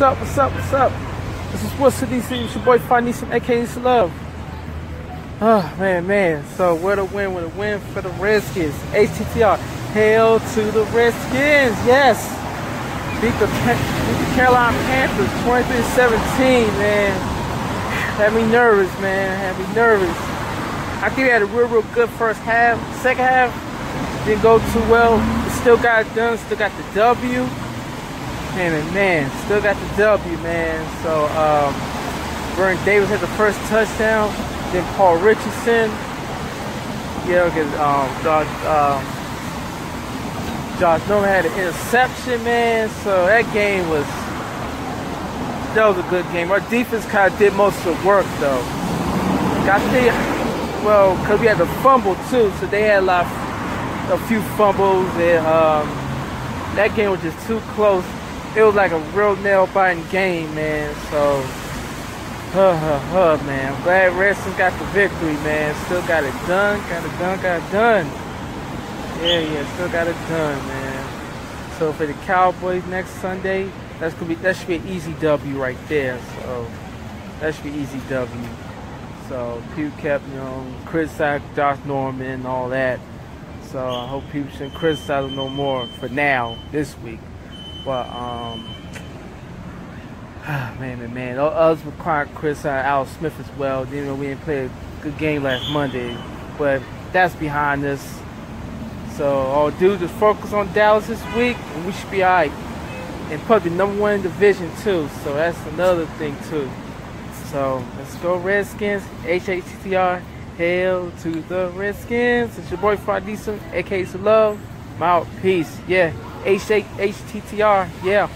What's up? What's up? What's up? This is What's City City. It's your boy Find some aka some love. Oh man, man. So what a win, what a win for the Redskins. HTTR. Hail to the Redskins. Yes. Beat the, beat the Carolina Panthers 23-17, man. Had me nervous, man. Had me nervous. I think we had a real, real good first half. Second half didn't go too well. Still got it done. Still got the W. Man, man, still got the W, man. So, um, Vernon Davis had the first touchdown. Then Paul Richardson. Yeah, because um, Josh, um, Josh Norman had an interception, man. So that game was that was a good game. Our defense kind of did most of the work, though. Got the well, cause we had the fumble too, so they had a lot, a few fumbles, and um, that game was just too close. It was like a real nail-biting game, man. So, huh, huh, huh, man. I'm glad Redskins got the victory, man. Still got it done, got it done, got it done. Yeah, yeah, still got it done, man. So for the Cowboys next Sunday, that's gonna be that should be an easy W right there. So that should be easy W. So people kept, you know, Josh Norman and all that. So I hope people shouldn't criticize him no more for now, this week. But um man, man, man. Others were quite criticize Alex Smith as well. You know, we didn't play a good game last Monday. But that's behind us. So all dudes just focus on Dallas this week and we should be alright and probably number one in division too. So that's another thing too. So let's go Redskins. HTTR. Hail to the Redskins. It's your boy Decent, aka Love. I'm out. Peace. Yeah. HTTR. Yeah.